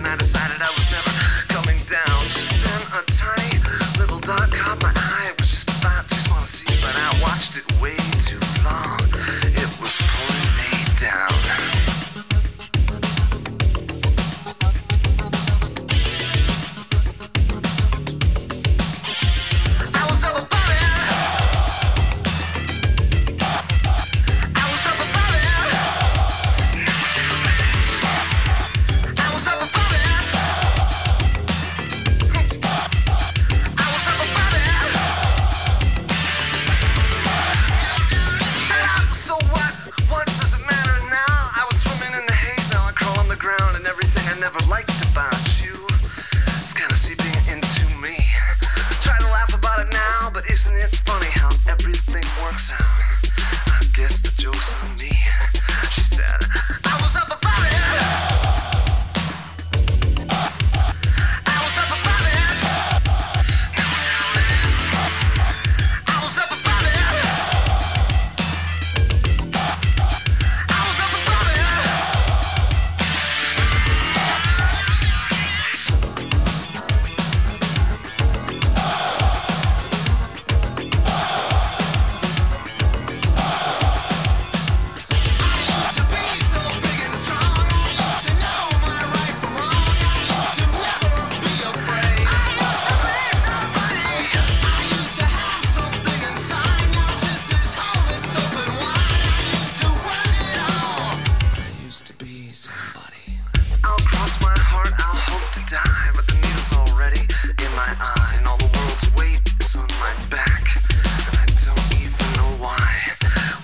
and I decided I was joke's on me.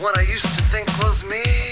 what I used to think was me.